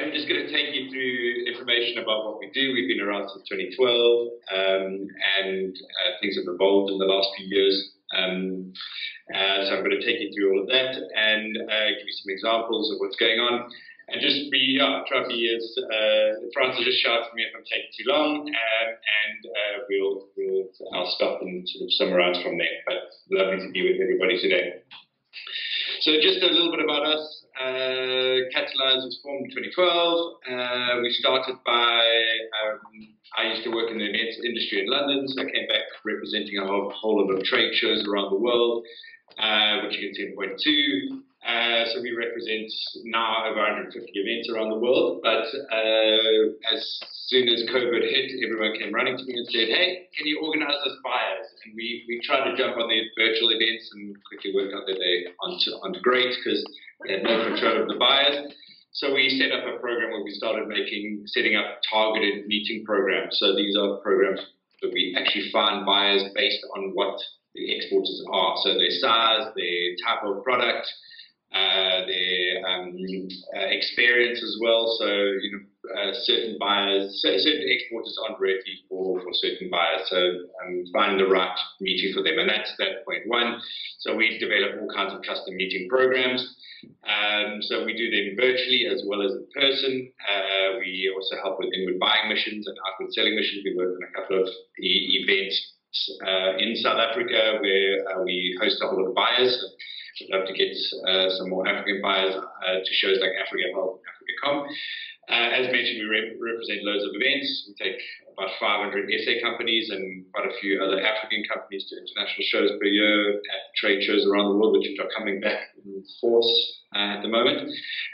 I'm just going to take you through information about what we do. We've been around since 2012, um, and uh, things have evolved in the last few years. Um, uh, so I'm going to take you through all of that and uh, give you some examples of what's going on. And just be, yeah, try to be as, uh, Francis just shout at me if I'm taking too long, um, and uh, we'll, we'll, I'll stop and sort of summarize from there. But lovely to be with everybody today. So just a little bit about us. Uh, Catalyze was formed in 2012. Uh, we started by, um, I used to work in the events industry in London, so I came back representing a whole, whole lot of trade shows around the world, uh, which you can see in point two. Uh, so we represent now over 150 events around the world. But uh, as soon as COVID hit, everyone came running to me and said, "Hey, can you organize us buyers?" And we we tried to jump on the virtual events and quickly worked out that they aren't, aren't great because we had no control of the buyers. So we set up a program where we started making, setting up targeted meeting programs. So these are programs that we actually find buyers based on what the exporters are. So their size, their type of product, uh, their um, uh, experience as well. So, you know, uh, certain buyers, certain exporters aren't ready for, for certain buyers. So, um, find the right meeting for them. And that's that point one. So, we develop all kinds of custom meeting programs. Um, so, we do them virtually as well as in person. Uh, we also help with inward buying missions and outward selling missions. We work on a couple of e- events uh, in South Africa where uh, we host a whole lot of buyers. We'd love to get uh, some more African buyers uh, to shows like Africa Health, AfricaCom. Uh, as mentioned, we re- represent loads of events. We take about 500 SA companies and quite a few other African companies to international shows per year at trade shows around the world, which are coming back in force uh, at the moment.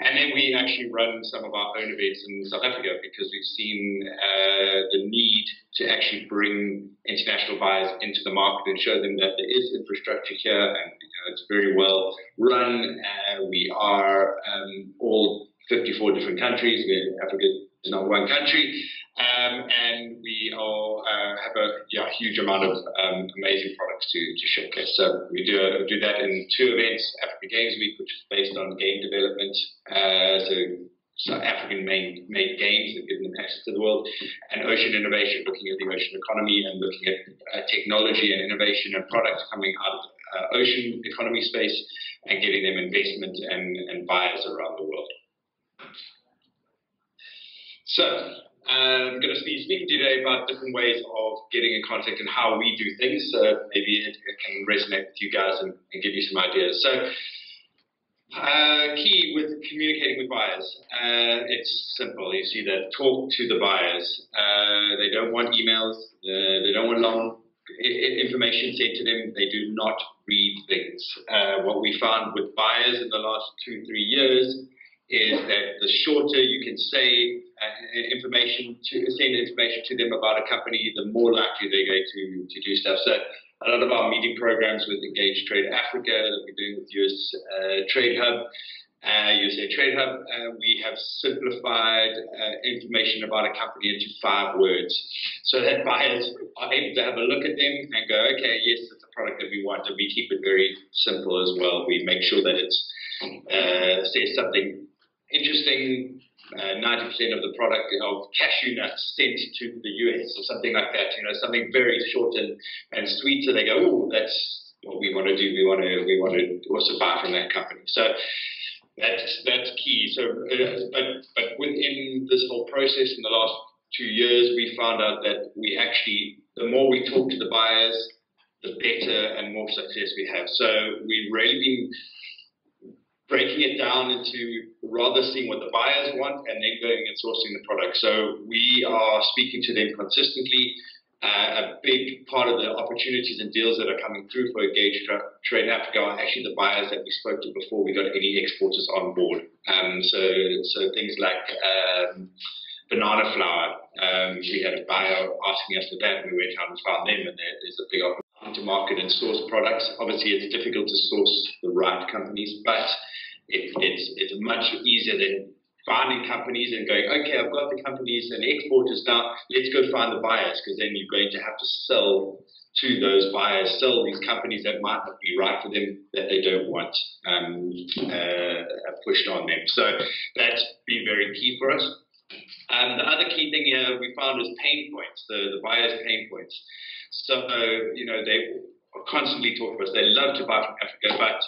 And then we actually run some of our own events in South Africa because we've seen uh, the need to actually bring international buyers into the market and show them that there is infrastructure here and you know, it's very well run. Uh, we are um, all 54 different countries. Africa is not one country. Um, and we all uh, have a yeah, huge amount of um, amazing products to, to showcase. So we do, uh, do that in two events, Africa Games Week, which is based on game development, uh, so, African made, made games that give them access to the world, and Ocean Innovation, looking at the ocean economy and looking at uh, technology and innovation and products coming out of uh, ocean economy space and getting them investment and, and buyers around the world. So, I'm going to be speaking today about different ways of getting in contact and how we do things. So maybe it, can resonate with you guys and, and give you some ideas. So, uh, key with communicating with buyers, uh, it's simple. You see that talk to the buyers. Uh, they don't want emails. Uh, they don't want long information sent to them. They do not read things. Uh, what we found with buyers in the last two, three years is that the shorter you can say uh, information to send information to them about a company, the more likely they're going to, to do stuff. So a lot of our meeting programs with Engage Trade Africa that we're doing with US uh, Trade Hub, uh, USA Trade Hub, uh, we have simplified uh, information about a company into five words so that buyers are able to have a look at them and go, okay, yes, it's a product that we want, and we keep it very simple as well. We make sure that it uh, says something interesting. Uh, 90% of the product of cashew nuts sent to the US or something like that, you know, something very short and, and sweet. So they go, oh, that's what we want to do. We want to we want to also buy from that company. So that's that's key. So, uh, but but within this whole process in the last two years, we found out that we actually the more we talk to the buyers, the better and more success we have. So we've really been breaking it down into rather seeing what the buyers want and then going and sourcing the product. So we are speaking to them consistently. Uh, a big part of the opportunities and deals that are coming through for Engage Tra- Trade Africa are actually the buyers that we spoke to before we got any exporters on board. Um, so, so things like um, banana flour, um, we had a buyer asking us for that, we went out and found them, and there, there's a big opportunity to market and source products. Obviously, it's difficult to source the right companies, but it, it's, it's much easier than finding companies and going, okay, I've got the companies and exporters now, let's go find the buyers because then you're going to have to sell to those buyers, sell these companies that might not be right for them, that they don't want um, uh, pushed on them. So that's been very key for us. Um, the other key thing here we found is pain points, the, the buyer's pain points. So, you know, they constantly talk to us, they love to buy from Africa, but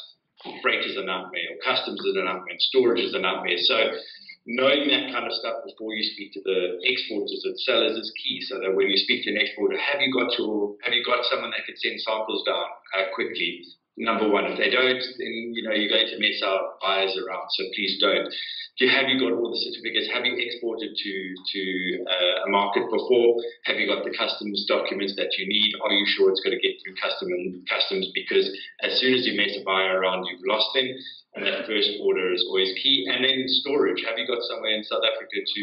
freight is a nightmare, or customs is a nightmare, storage is a nightmare. So knowing that kind of stuff before you speak to the exporters and sellers is key. So that when you speak to an exporter, have you got your have you got someone that can send samples down uh, quickly? Number one, if they don't, then you know you're going to mess our buyers around. So please don't. Do Have you got all the certificates? Have you exported to to uh, a market before? Have you got the customs documents that you need? Are you sure it's going to get through custom customs? Because as soon as you mess a buyer around, you've lost them and that first order is always key. And then storage. Have you got somewhere in South Africa to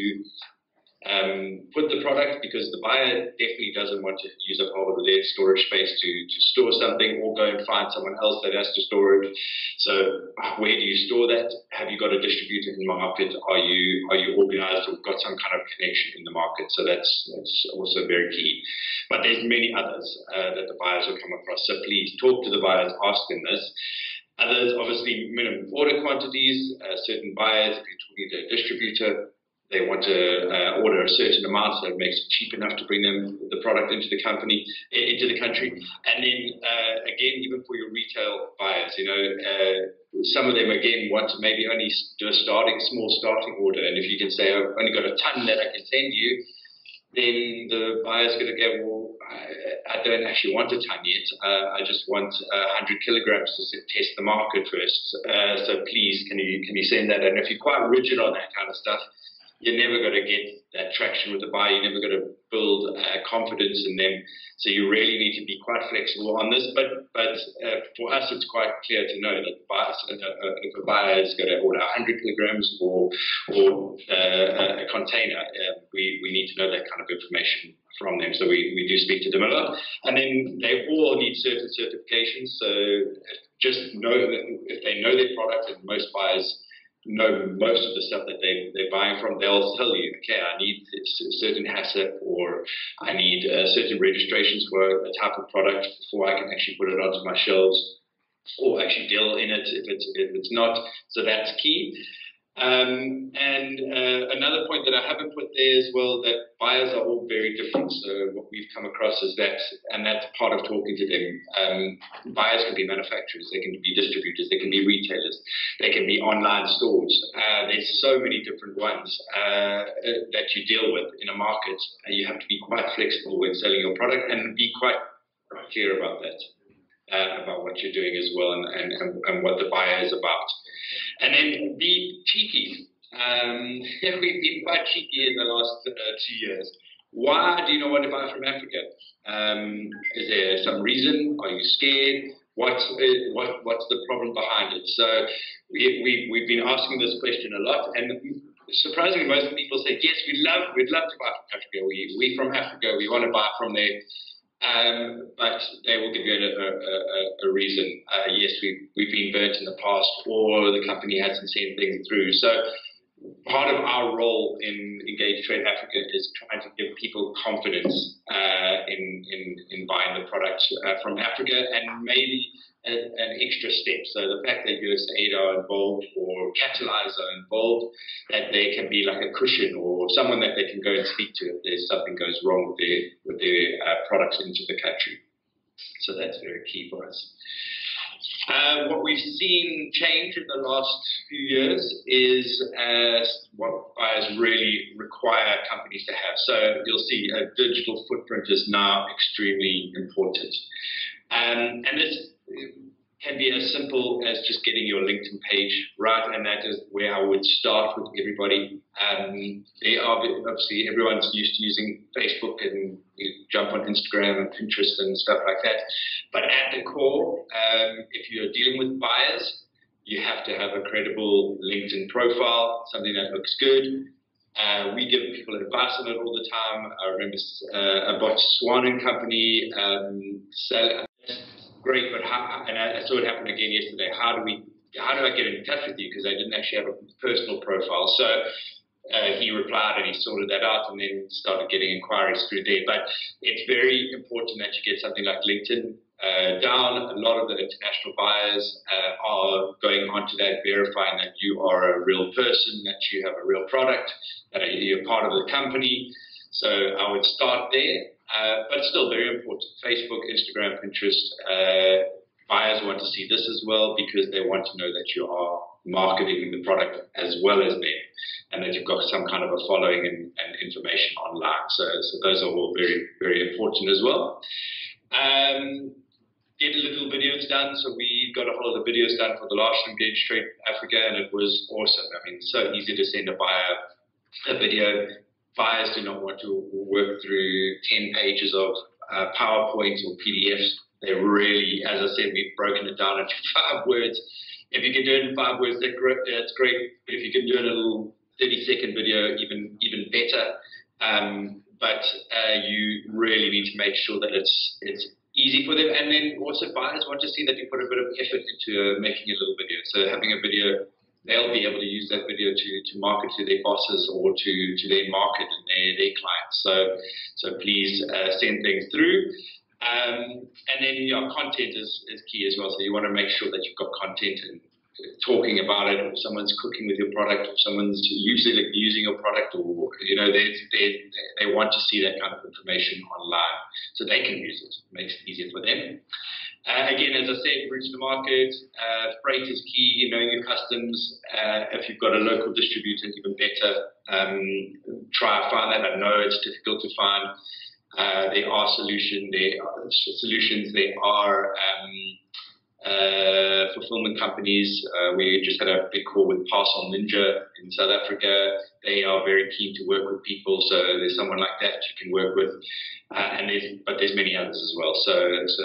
um, put the product? Because the buyer definitely doesn't want to use up all of their storage space to, to store something or go and find someone else that has to store it. So where do you store that? Have you got a distributor in the market? Are you are you organized or got some kind of connection in the market? So that's that's also very key. But there's many others uh, that the buyers will come across. So please talk to the buyers, ask them this. Others, obviously, minimum order quantities. Uh, certain buyers, if you're talking to a distributor, they want to uh, order a certain amount so it makes it cheap enough to bring them the product into the company, into the country. And then uh, again, even for your retail buyers, you know, uh, some of them again want to maybe only do a starting small starting order. And if you can say, I've only got a ton that I can send you, then the buyer's going to go, well, I, I don't actually want a ton yet. Uh, I just want uh, 100 kilograms to test the market first. Uh, so please, can you can you send that? And if you're quite rigid on that kind of stuff, you're never going to get that traction with the buyer. You're never going to build uh, confidence in them. So you really need to be quite flexible on this. But but uh, for us, it's quite clear to know that buyers, uh, uh if a buyer is going to order 100 kilograms or or uh, a container, uh, we we need to know that kind of information from them. So we, we do speak to them a lot. And then they all need certain certifications. So just know that if they know their product, and most buyers know most of the stuff that they, they're buying from, they'll tell you, okay, I need a certain HACCP or I need uh, certain registrations for a type of product before I can actually put it onto my shelves or actually deal in it if it's, if it's not. So that's key. Um, and uh, another point that I haven't put there as well that buyers are all very different. So what we've come across is that, and that's part of talking to them. Um, buyers can be manufacturers, they can be distributors, they can be retailers, they can be online stores. Uh, there's so many different ones uh, that you deal with in a market. you have to be quite flexible when selling your product and be quite clear about that, uh, about what you're doing as well, and, and, and what the buyer is about. And then be cheeky. Um, we've been quite cheeky in the last uh, two years. Why do you not want to buy from Africa? Um, is there some reason? Are you scared? What's, uh, what, what's the problem behind it? So we, we, we've been asking this question a lot, and surprisingly, most people say, yes, we love, we'd love to buy from Africa. We, we from Africa, we want to buy from there. Um, but they will give you a, a, a, a reason. Uh, yes, we've, we've been burnt in the past, or the company hasn't seen things through. So part of our role in Engage Trade Africa is trying to give people confidence uh, in, in, in buying the product uh, from Africa and maybe an extra step. So the fact that USAID are involved or Catalyze are involved, that there can be like a cushion or someone that they can go and speak to if there's something goes wrong with their with their uh, products into the country. So that's very key for us. Uh, what we've seen change in the last few years is uh, what buyers really require companies to have. So you'll see a digital footprint is now extremely important. Um, and this can be as simple as just getting your LinkedIn page right, and that is where I would start with everybody. Um, they are obviously everyone's used to using Facebook and you jump on Instagram and Pinterest and stuff like that. But at the core, um, if you're dealing with buyers, you have to have a credible LinkedIn profile, something that looks good. Uh, we give people advice on it all the time. I remember uh, a Botswanan company um, sell, great, but how, and I, saw it happen again yesterday. How do we, how do I get in touch with you? Because I didn't actually have a personal profile. So uh, he replied and he sorted that out and then started getting inquiries through there. But it's very important that you get something like LinkedIn uh, down. A lot of the international buyers uh, are going onto that, verifying that you are a real person, that you have a real product, that you're part of the company. So I would start there, uh, but still very important. Facebook, Instagram, Pinterest. Uh, buyers want to see this as well because they want to know that you are marketing the product as well as them and that you've got some kind of a following and, and information online. So, so those are all very, very important as well. Um, a little videos done. So we got a whole lot of videos done for the last Engage Trade Africa, and it was awesome. I mean, so easy to send a buyer a video. Buyers do not want to work through 10 pages of uh, PowerPoint or PDFs. They really, as I said, we've broken it down into five words if you can do it in five words, that's great. If you can do it in a little 30 second video, even even better. Um, but uh, you really need to make sure that it's it's easy for them, and then also buyers want to see that you put a bit of effort into uh, making a little video. So having a video, they'll be able to use that video to, to market to their bosses or to, to their market and their, their clients. So so please uh, send things through. Um, and then your content is, is key as well. So you want to make sure that you've got content and talking about it, or someone's cooking with your product, or someone's using using your product, or you know they they they want to see that kind of information online, so they can use it. it makes it easier for them. Uh, again, as I said, routes to market, uh, freight is key. You Knowing your customs. Uh, if you've got a local distributor, even better. Um, try to find that. I know it's difficult to find. Uh, there are solution, there are solutions. There are um, uh, fulfillment companies. Uh, we just had a big call with Parcel Ninja in South Africa. They are very keen to work with people, so there's someone like that you can work with. Uh, and there's, but there's many others as well. So it's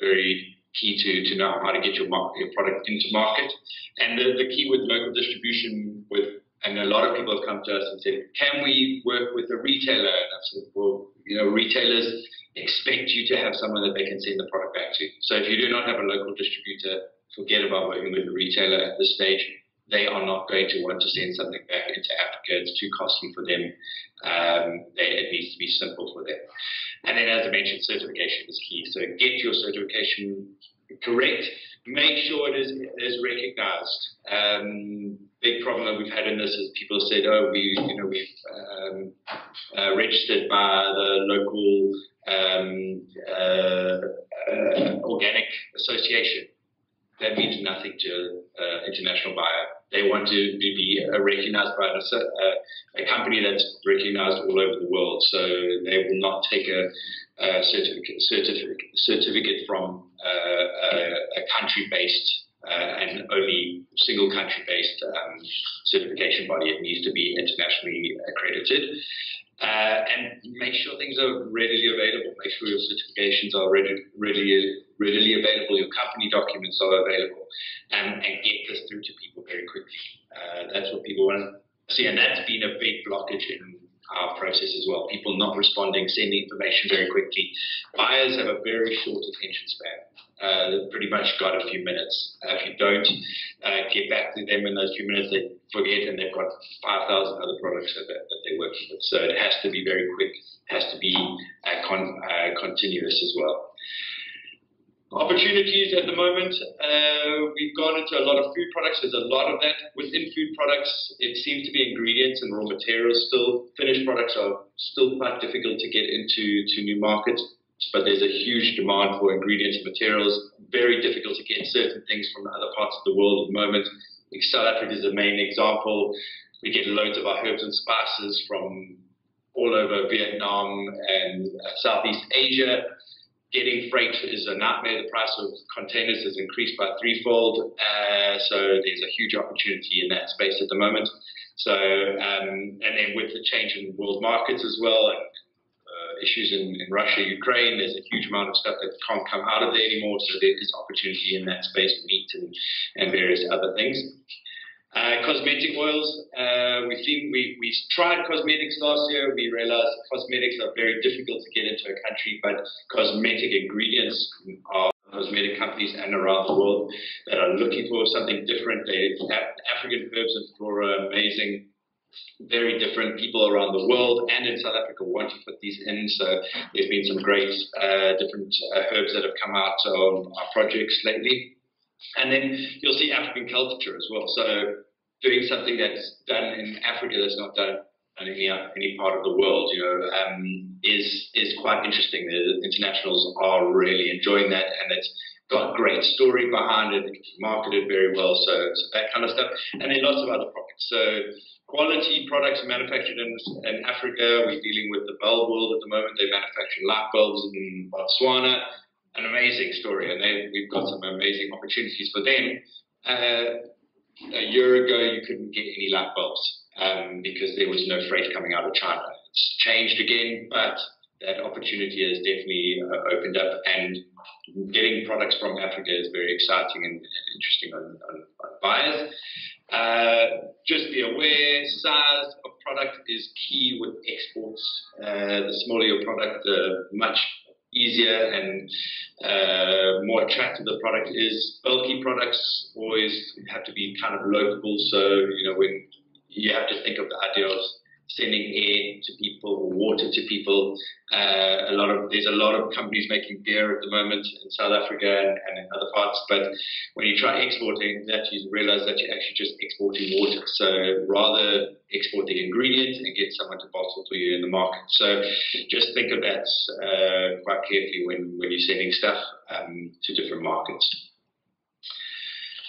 very key to, to know how to get your, market, your product into market. And the, the key with local distribution with and a lot of people have come to us and said, "Can we work with a retailer?" And I've said, "Well, you know, retailers expect you to have someone that they can send the product back to. So if you do not have a local distributor, forget about working with a retailer at this stage. They are not going to want to send something back into Africa. It's too costly for them. Um, they, it needs to be simple for them. And then, as I mentioned, certification is key. So get your certification correct make sure it is, is recognized. Um, big problem that we've had in this is people said, oh, we, you know, we've um, uh, registered by the local um, uh, uh, organic association. That means nothing to uh, international buyer. They want to be recognized by a, a, company that's recognized all over the world. So they will not take a, a certificate, certificate, certificate from a, a country-based uh, and only single country-based um, certification body. It needs to be internationally accredited. Uh, and make sure things are readily available. Make sure your certifications are ready, readily, readily available, your company documents are available, and, and get this through to people very quickly. Uh, that's what people want to see, and that's been a big blockage in our process as well. People not responding, sending information very quickly. Buyers have a very short attention span. Uh, pretty much got a few minutes. Uh, if you don't uh, get back to them in those few minutes, they forget and they've got 5,000 other products that, that, they're working with. So it has to be very quick, has to be uh, con- uh, continuous as well. Opportunities at the moment, uh, we've gone into a lot of food products. There's a lot of that. Within food products, it seems to be ingredients and raw materials still. Finished products are still quite difficult to get into to new markets but there's a huge demand for ingredients and materials. Very difficult to get certain things from other parts of the world at the moment. South Africa is the main example. We get loads of our herbs and spices from all over Vietnam and uh, Southeast Asia. Getting freight is a nightmare. The price of containers has increased by threefold. Uh, so there's a huge opportunity in that space at the moment. So, um, and then with the change in world markets as well, issues in, in Russia, Ukraine. There's a huge amount of stuff that can't come out of there anymore. So there is opportunity in that space, meat and, and various other things. Uh, cosmetic oils. Uh, we've seen we we tried cosmetics last year. We realized cosmetics are very difficult to get into a country, but cosmetic ingredients are cosmetic companies and around the world that are looking for something different. They African herbs and flora, amazing very different people around the world and in South Africa want to put these in. So there's been some great uh, different uh, herbs that have come out on our projects lately. And then you'll see African culture as well. So doing something that's done in Africa that's not done in any, any part of the world, you know, um, is is quite interesting. The internationals are really enjoying that, and it's got a great story behind it. It's marketed very well, so, so that kind of stuff. And then lots of other. So quality products manufactured in, in Africa. We're dealing with the bulb world at the moment. They manufacture light bulbs in Botswana. An amazing story, and they, we've got some amazing opportunities for them. Uh, a year ago, you couldn't get any light bulbs um, because there was no freight coming out of China. It's changed again, but that opportunity has definitely uh, opened up, and getting products from Africa is very exciting and, and interesting on, on, on buyers. Uh, just be aware, size of product is key with exports. Uh, the smaller your product, the much easier and uh, more attractive the product is. Bulky products always have to be kind of local, so you know when you have to think of the idea of sending air to people, water to people. Uh, a lot of there's a lot of companies making beer at the moment in South Africa and, and in other parts. But when you try exporting, that you realize that you're actually just exporting water. So rather export the ingredient and get someone to bottle for you in the market. So just think of that uh, quite carefully when when you're sending stuff um, to different markets.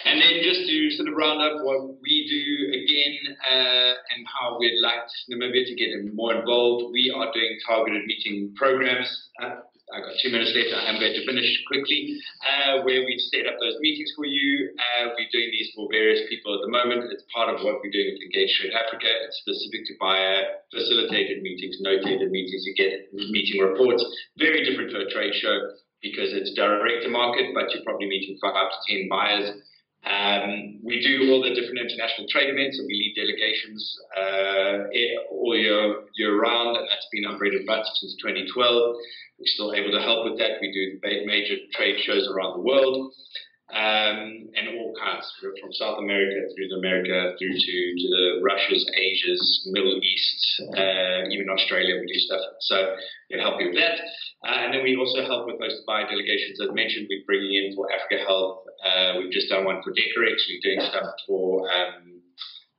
And then just to sort of round up what we do again uh, and how we'd like Namibia to get more involved, we are doing targeted meeting programs. Uh, I've got two minutes left. I'm going to finish quickly, uh, where we set up those meetings for you. Uh, we're doing these for various people at the moment. It's part of what we're doing with Engage Trade Africa. It's specific to buyer facilitated meetings, notated meetings. You get meeting reports. Very different to a trade show because it's direct to market, but you're probably meeting five to ten buyers. Um, we do all the different international trade events, and we lead delegations uh, all year, year round, and that's been our bread and butter since 2012. We're still able to help with that. We do major trade shows around the world, um, and all kinds, from South America through to America, through to, to the Russias, Asias, Middle East, uh, even Australia. We do stuff, so we help you with that. Uh, and then we also help with most buyer delegations. As mentioned, we're bringing in for Africa Health. Uh, we've just done one for Decorex. We're doing stuff for um,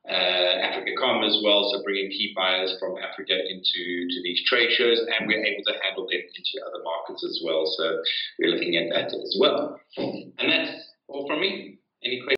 uh, AfricaCom as well, so bringing key buyers from Africa into to these trade shows, and we're able to handle them into other markets as well. So we're looking at that as well. And that's all from me. Any questions?